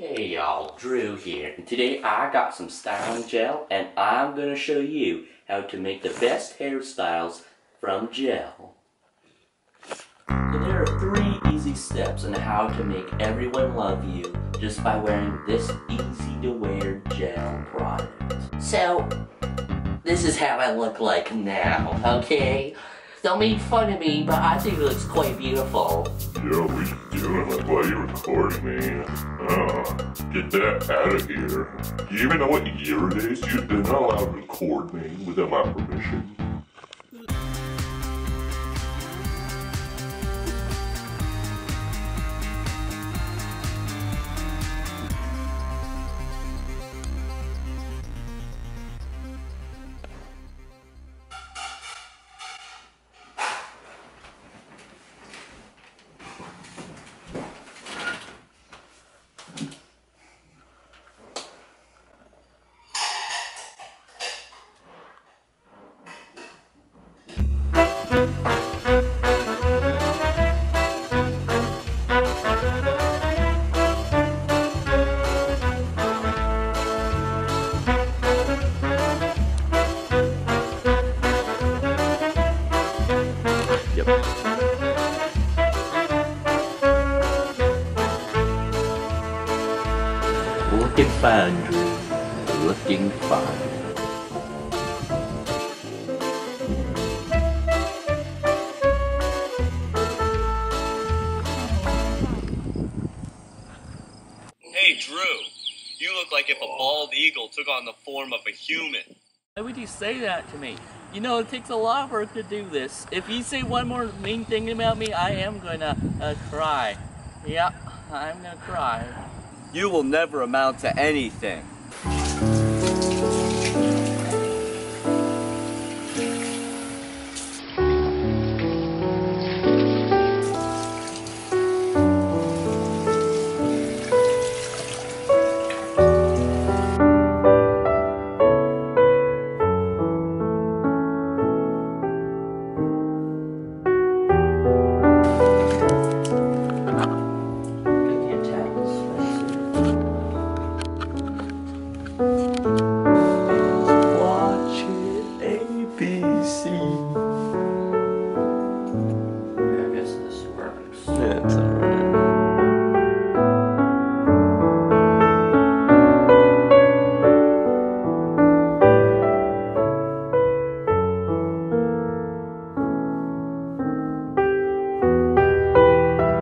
Hey y'all, Drew here. And today I got some styling gel and I'm gonna show you how to make the best hairstyles from gel. So there are three easy steps on how to make everyone love you just by wearing this easy to wear gel product. So, this is how I look like now, okay? Don't make fun of me, but I think it looks quite beautiful. Yo, what you doing? Why are you recording me? Uh, get that out of here. Do you even know what year it is? You're not allowed to record me without my permission. Yep. Looking fine, Drew. Looking fine. Hey, Drew. You look like if a bald eagle took on the form of a human. Why would you say that to me? You know, it takes a lot of work to do this. If you say one more mean thing about me, I am gonna uh, cry. Yep, I'm gonna cry. You will never amount to anything.